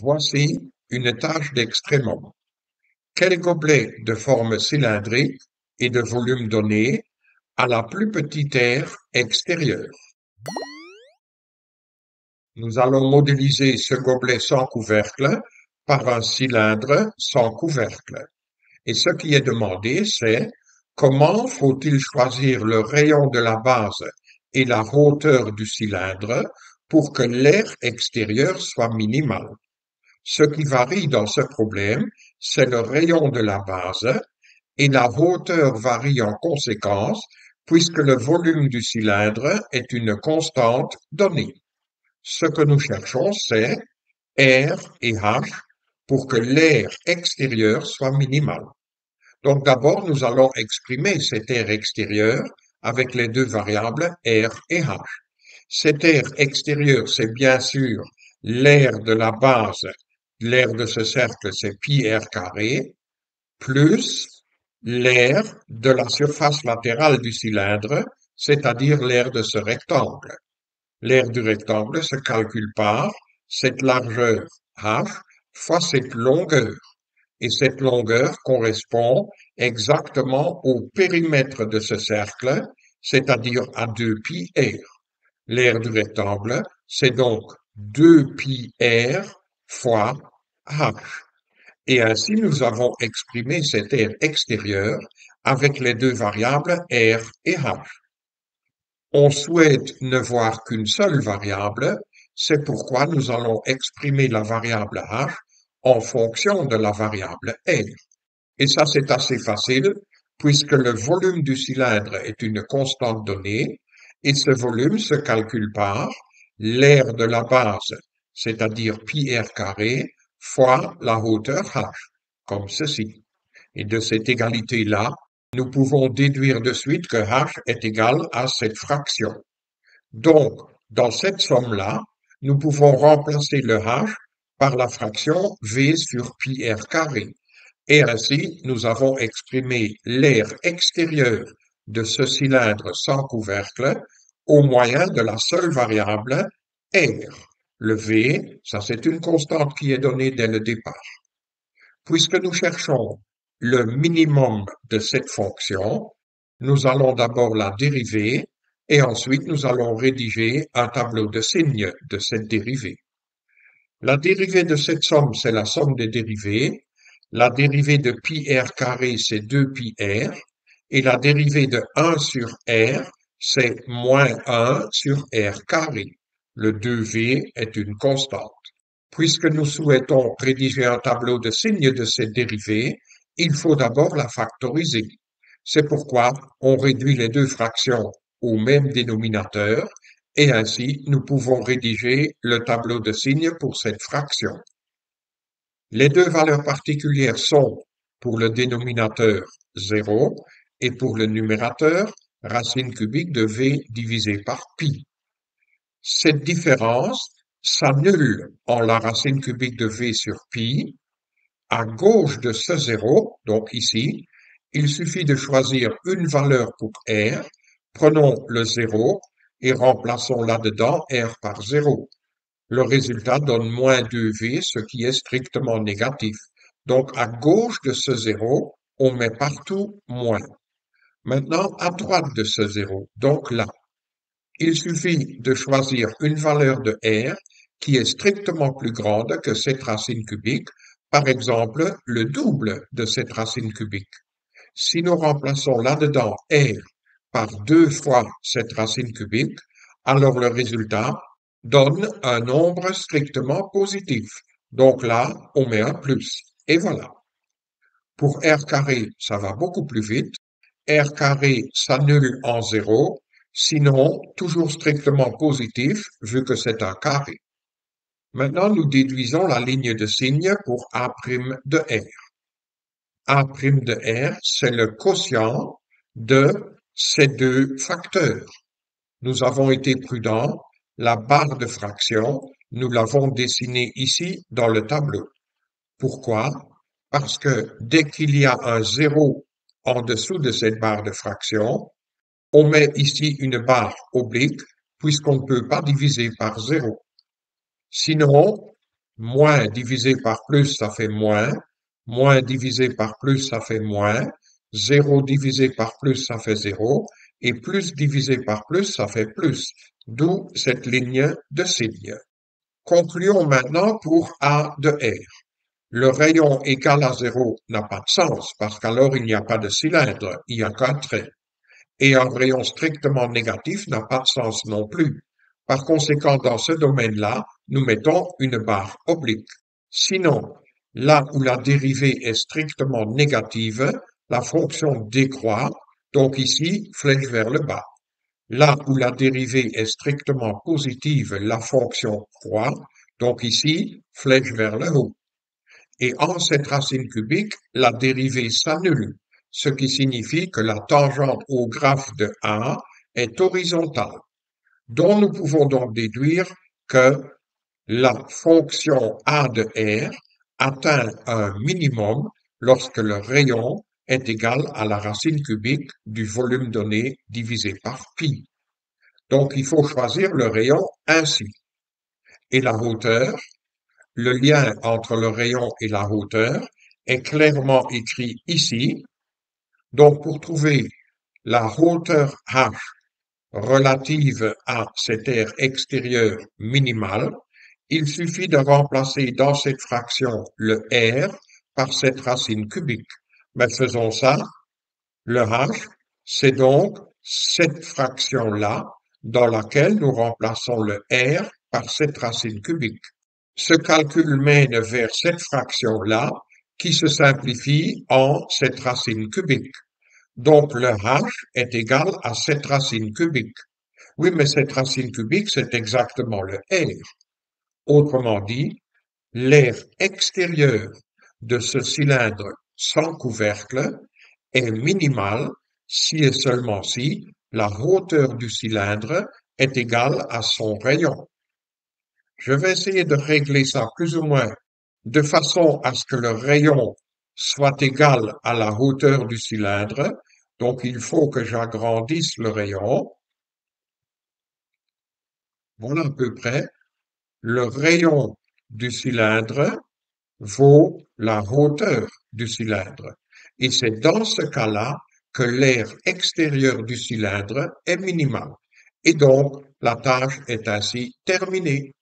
Voici une tâche d'extrémum. Quel gobelet de forme cylindrique et de volume donné a la plus petite aire extérieure? Nous allons modéliser ce gobelet sans couvercle par un cylindre sans couvercle. Et ce qui est demandé, c'est comment faut-il choisir le rayon de la base et la hauteur du cylindre pour que l'air extérieur soit minimal. Ce qui varie dans ce problème, c'est le rayon de la base et la hauteur varie en conséquence puisque le volume du cylindre est une constante donnée. Ce que nous cherchons, c'est R et H pour que l'air extérieur soit minimal. Donc d'abord, nous allons exprimer cet air extérieur avec les deux variables R et H. Cet air extérieur, c'est bien sûr l'air de la base l'air de ce cercle, c'est pi r plus l'air de la surface latérale du cylindre, c'est-à-dire l'air de ce rectangle. L'air du rectangle se calcule par cette largeur h fois cette longueur. Et cette longueur correspond exactement au périmètre de ce cercle, c'est-à-dire à 2 pi r. L'air du rectangle, c'est donc 2 pi r fois h. Et ainsi nous avons exprimé cet air extérieur avec les deux variables r et h. On souhaite ne voir qu'une seule variable, c'est pourquoi nous allons exprimer la variable h en fonction de la variable r. Et ça c'est assez facile puisque le volume du cylindre est une constante donnée et ce volume se calcule par l'air de la base c'est-à-dire pi r carré, fois la hauteur h, comme ceci. Et de cette égalité-là, nous pouvons déduire de suite que h est égal à cette fraction. Donc, dans cette somme-là, nous pouvons remplacer le h par la fraction v sur pi r carré. Et ainsi, nous avons exprimé l'air extérieur de ce cylindre sans couvercle au moyen de la seule variable r. Le V, ça c'est une constante qui est donnée dès le départ. Puisque nous cherchons le minimum de cette fonction, nous allons d'abord la dériver et ensuite nous allons rédiger un tableau de signes de cette dérivée. La dérivée de cette somme, c'est la somme des dérivées. La dérivée de pi r carré, c'est 2 pi r. Et la dérivée de 1 sur r, c'est moins 1 sur r carré. Le 2v est une constante. Puisque nous souhaitons rédiger un tableau de signes de cette dérivée, il faut d'abord la factoriser. C'est pourquoi on réduit les deux fractions au même dénominateur et ainsi nous pouvons rédiger le tableau de signes pour cette fraction. Les deux valeurs particulières sont pour le dénominateur 0 et pour le numérateur racine cubique de v divisé par pi. Cette différence s'annule en la racine cubique de v sur pi. À gauche de ce zéro, donc ici, il suffit de choisir une valeur pour r. Prenons le zéro et remplaçons là-dedans r par 0. Le résultat donne moins 2v, ce qui est strictement négatif. Donc à gauche de ce zéro, on met partout moins. Maintenant, à droite de ce zéro, donc là, il suffit de choisir une valeur de R qui est strictement plus grande que cette racine cubique, par exemple le double de cette racine cubique. Si nous remplaçons là-dedans R par deux fois cette racine cubique, alors le résultat donne un nombre strictement positif. Donc là, on met un plus. Et voilà. Pour R carré, ça va beaucoup plus vite. R carré s'annule en zéro sinon toujours strictement positif vu que c'est un carré. Maintenant, nous déduisons la ligne de signe pour A' de R. A' de R, c'est le quotient de ces deux facteurs. Nous avons été prudents, la barre de fraction, nous l'avons dessinée ici dans le tableau. Pourquoi? Parce que dès qu'il y a un zéro en dessous de cette barre de fraction, on met ici une barre oblique puisqu'on ne peut pas diviser par zéro. Sinon, Moins divisé par plus, ça fait moins. Moins divisé par plus, ça fait moins. Zéro divisé par plus, ça fait zéro. Et plus divisé par plus, ça fait plus. D'où cette ligne de signe. Concluons maintenant pour A de R. Le rayon égal à zéro n'a pas de sens parce qu'alors il n'y a pas de cylindre, il n'y a qu'un trait. Et un rayon strictement négatif n'a pas de sens non plus. Par conséquent, dans ce domaine-là, nous mettons une barre oblique. Sinon, là où la dérivée est strictement négative, la fonction décroît, donc ici, flèche vers le bas. Là où la dérivée est strictement positive, la fonction croît, donc ici, flèche vers le haut. Et en cette racine cubique, la dérivée s'annule, ce qui signifie que la tangente au graphe de A est horizontale, dont nous pouvons donc déduire que la fonction A de R atteint un minimum lorsque le rayon est égal à la racine cubique du volume donné divisé par pi. Donc il faut choisir le rayon ainsi. Et la hauteur, le lien entre le rayon et la hauteur est clairement écrit ici. Donc pour trouver la hauteur h relative à cette aire extérieure minimale, il suffit de remplacer dans cette fraction le r par cette racine cubique. Mais faisons ça. Le h, c'est donc cette fraction-là dans laquelle nous remplaçons le r par cette racine cubique. Ce calcul mène vers cette fraction-là qui se simplifie en cette racine cubique. Donc le h est égal à cette racine cubique. Oui, mais cette racine cubique, c'est exactement le r. Autrement dit, l'air extérieur de ce cylindre sans couvercle est minimal si et seulement si la hauteur du cylindre est égale à son rayon. Je vais essayer de régler ça plus ou moins de façon à ce que le rayon soit égal à la hauteur du cylindre. Donc il faut que j'agrandisse le rayon. Voilà à peu près. Le rayon du cylindre vaut la hauteur du cylindre. Et c'est dans ce cas-là que l'air extérieur du cylindre est minimal. Et donc, la tâche est ainsi terminée.